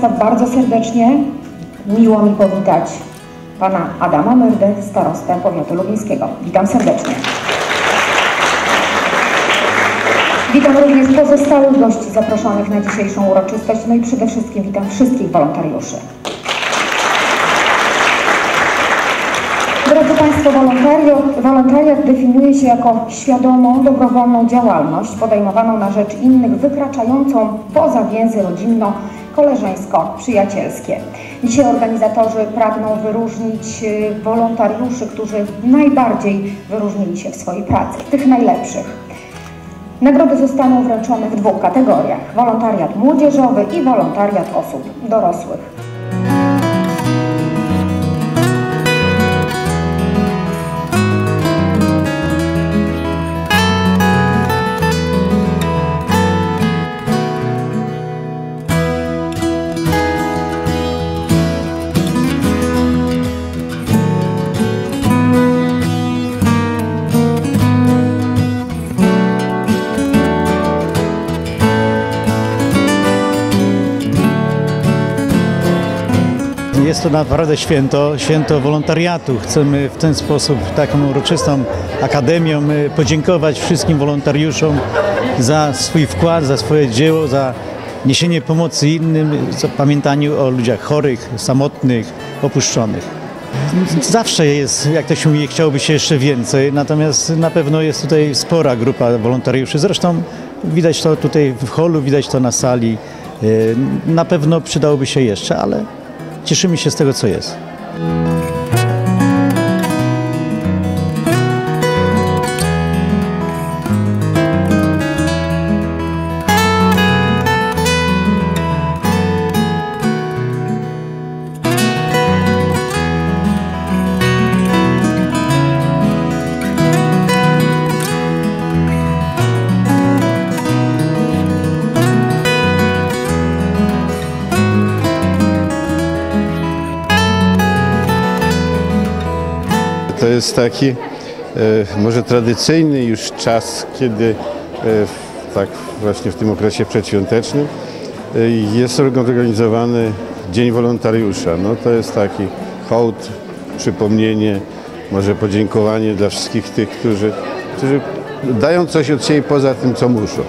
Państwa bardzo serdecznie. Miło mi powitać Pana Adama Myrdę, starostę powiatu lubińskiego. Witam serdecznie. Witam również pozostałych gości zaproszonych na dzisiejszą uroczystość, no i przede wszystkim witam wszystkich wolontariuszy. Drodzy Państwo, wolontariat, wolontariat definiuje się jako świadomą, dobrowolną działalność podejmowaną na rzecz innych, wykraczającą poza więzy rodzinno-koleżeńsko-przyjacielskie. Dzisiaj organizatorzy pragną wyróżnić y, wolontariuszy, którzy najbardziej wyróżnili się w swojej pracy, tych najlepszych. Nagrody zostaną wręczone w dwóch kategoriach: wolontariat młodzieżowy i wolontariat osób dorosłych. Jest to naprawdę święto, święto wolontariatu. Chcemy w ten sposób, taką uroczystą akademią podziękować wszystkim wolontariuszom za swój wkład, za swoje dzieło, za niesienie pomocy innym, za pamiętaniu o ludziach chorych, samotnych, opuszczonych. Zawsze jest, jak to się mówi, chciałoby się jeszcze więcej, natomiast na pewno jest tutaj spora grupa wolontariuszy. Zresztą widać to tutaj w holu, widać to na sali. Y, Na pewno przydałoby się jeszcze, ale cieszymy się z tego, co jest. Jest taki e, może tradycyjny już czas, kiedy e, tak właśnie w tym okresie przedświątecznym e, jest organizowany Dzień Wolontariusza. No to jest taki hołd, przypomnienie, może podziękowanie dla wszystkich tych, którzy, którzy dają coś od siebie poza tym, co muszą.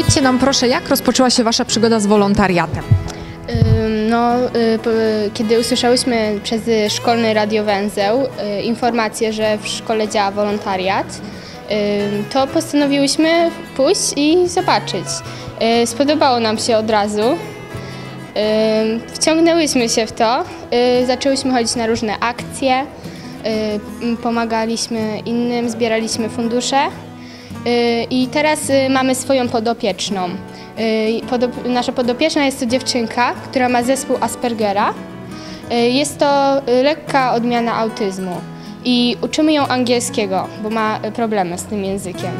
Powiedzcie nam proszę, jak rozpoczęła się Wasza przygoda z wolontariatem? No, y, kiedy usłyszałyśmy przez szkolny radiowęzeł y, informację, że w szkole działa wolontariat, to postanowiłyśmy pójść i zobaczyć. Y, Spodobało nam się od razu. Wciągnęłyśmy się w to, zaczęłyśmy chodzić na różne akcje, pomagaliśmy innym, zbieraliśmy fundusze. Y, I teraz y, mamy swoją podopieczną. Y, nasza podopieczna jest to dziewczynka, która ma zespół Aspergera. Jest to lekka odmiana autyzmu i uczymy ją angielskiego, bo ma problemy z tym językiem.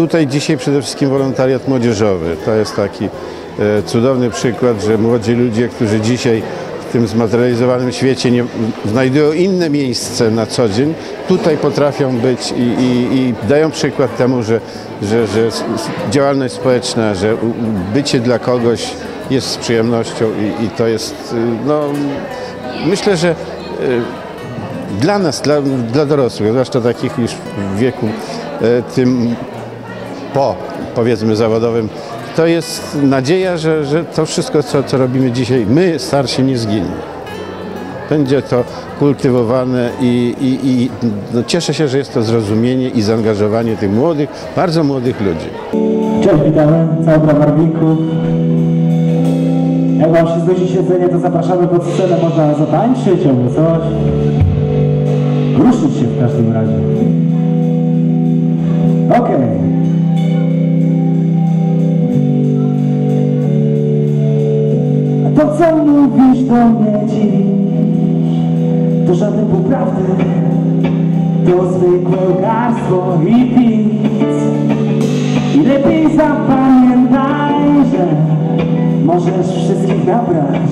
Tutaj dzisiaj przede wszystkim wolontariat młodzieżowy. To jest taki e, cudowny przykład, że młodzi ludzie, którzy dzisiaj w tym zmaterializowanym świecie nie znajdują inne miejsce na co dzień, tutaj potrafią być i, i, i dają przykład temu, że, że, że działalność społeczna, że bycie dla kogoś jest z przyjemnością i, i to jest y, no, myślę, że e, dla nas, dla, dla dorosłych, zwłaszcza takich już w wieku e, tym po powiedzmy zawodowym, to jest nadzieja, że, że to wszystko, co, co robimy dzisiaj, my starsi nie zginie. Będzie to kultywowane i, i, i no, cieszę się, że jest to zrozumienie i zaangażowanie tych młodych, bardzo młodych ludzi. Cześć, witamy, cały brawarników. Jak Wam się znudzi siedzenie, to zapraszamy pod scenę, można zatańczyć albo coś. Ruszyć się w każdym razie. Okej. A to co mówisz do mnie dziś, to żadne półprawdy, to zwykłe garstwo i pic. I lepiej zapamiętaj, że możesz wszystkich nabrać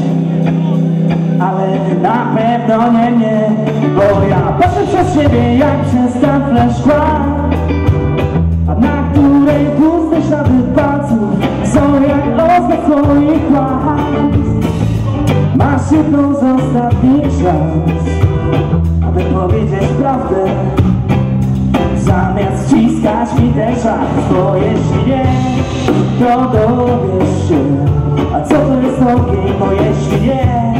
Ale na pewno nie mnie Bo ja patrzę przez siebie jak przez taflę szkła ślady palców Są jak oznak twoich kłamstw Masz jedną z ostatnich szans Aby powiedzieć prawdę. Zamiast ściskać mi ten szans Bo jeśli nie, to dowiesz się A co to jest ogień, bo jeśli nie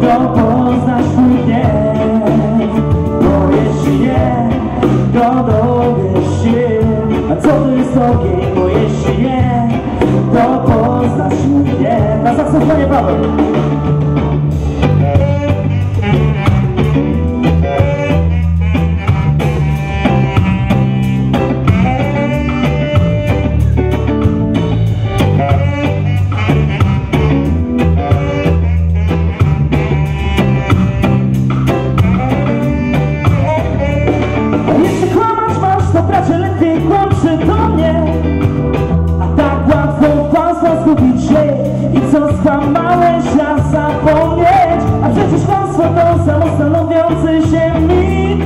To poznasz mój gniew Bo jeśli nie, to dowiesz A co to jest ogień, bo jeśli nie To poznasz mój gniew Na saksofonie Paweł. Jeszcze kłamać to bracie lepiej kłam przytomnie A tak łatwo kłamstwo zgubić się I co skłamałeś, a zapomnieć. A przecież kłamstwo to samostanowiący się mit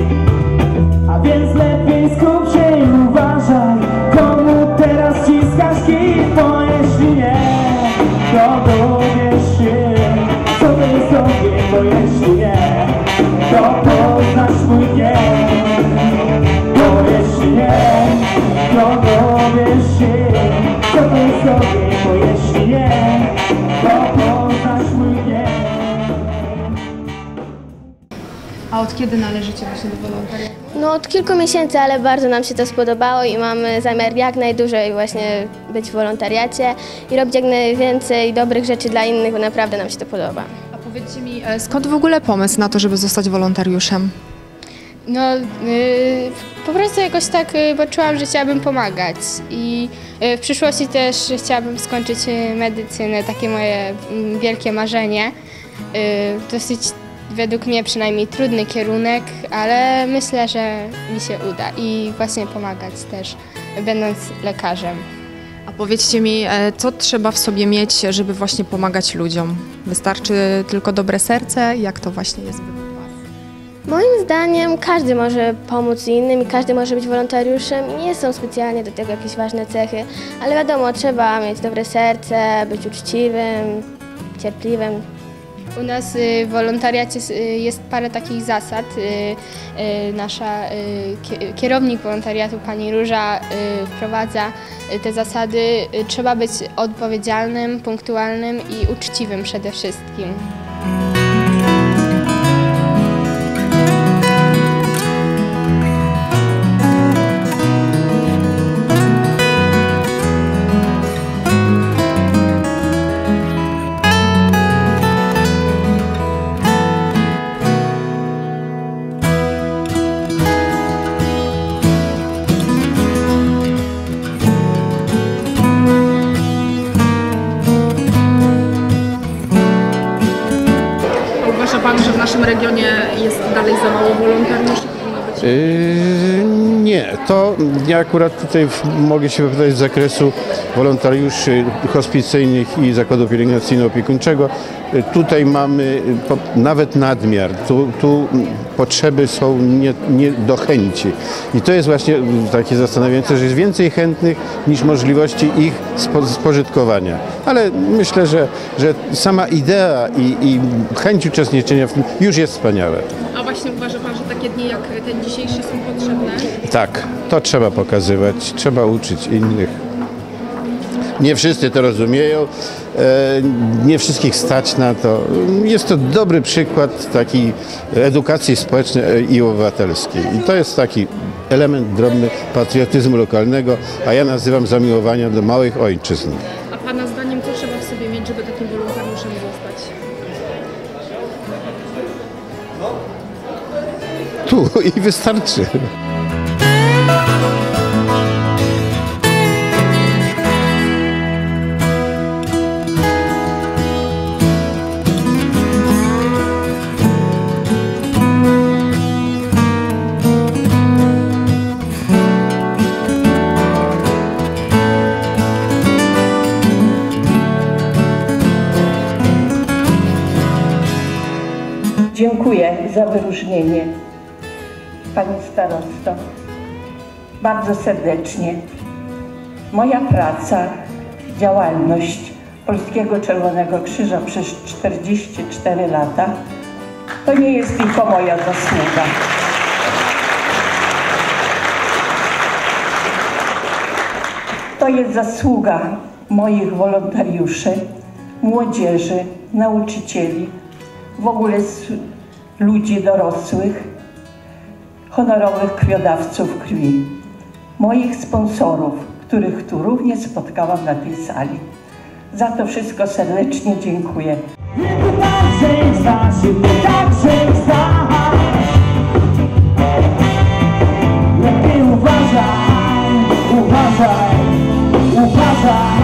A więc lepiej skup się kiedy należycie właśnie do wolontariatu? No od kilku miesięcy, ale bardzo nam się to spodobało i mamy zamiar jak najdłużej właśnie być w wolontariacie i robić jak najwięcej dobrych rzeczy dla innych, bo naprawdę nam się to podoba. A powiedzcie mi, e, skąd w ogóle pomysł na to, żeby zostać wolontariuszem? No, y, po prostu jakoś tak y, poczułam, że chciałabym pomagać i y, w przyszłości też chciałabym skończyć y, medycynę, takie moje mm, wielkie marzenie. Y, Dosyć według mnie przynajmniej trudny kierunek, ale myślę, że mi się uda i właśnie pomagać też, będąc lekarzem. A powiedzcie mi, e, co trzeba w sobie mieć, żeby właśnie pomagać ludziom? Wystarczy tylko dobre serce? Jak to właśnie jest według Was? Moim zdaniem każdy może pomóc innym i każdy może być wolontariuszem i nie są specjalnie do tego jakieś ważne cechy, ale wiadomo, trzeba mieć dobre serce, być uczciwym, cierpliwym, U nas y, w wolontariacie y, jest parę takich zasad. Y, Nasza kie- kierownik wolontariatu, pani Róża, wprowadza te zasady. Trzeba być odpowiedzialnym, punktualnym i uczciwym przede wszystkim. Dalej za mało wolontariuszy? Yy, nie to ja akurat tutaj mogę się wypowiadać z zakresu wolontariuszy hospicyjnych i zakładu pielęgnacyjno-opiekuńczego. Tutaj mamy nawet nadmiar, tu, tu potrzeby są nie, nie do chęci. I to jest właśnie takie zastanawiające, że jest więcej chętnych niż możliwości ich spo, spożytkowania. Ale myślę, że, że sama idea i, i chęć uczestniczenia w tym już jest wspaniałe. A właśnie uważa Pan, że takie dni jak ten dzisiejszy są potrzebne? Tak, to trzeba pokazywać, trzeba uczyć innych. Nie wszyscy to rozumieją, e, nie wszystkich stać na to. Jest to dobry przykład takiej edukacji społecznej i obywatelskiej. I to jest taki element drobny patriotyzmu lokalnego, a ja nazywam zamiłowania do małych ojczyzn. Tu i wystarczy. Dziękuję za wyróżnienie, Pani Starosto. Bardzo serdecznie. Moja praca, działalność Polskiego Czerwonego Krzyża przez 44 lata to nie jest tylko moja zasługa. To jest zasługa moich wolontariuszy, młodzieży, nauczycieli, w ogóle ludzi dorosłych, honorowych krwiodawców krwi, moich sponsorów, których tu również spotkałam na tej sali. Za to wszystko serdecznie dziękuję. Lepiej uważaj, uważaj, uważaj,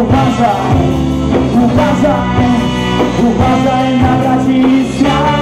uważaj, uważaj, uważaj na braci świat.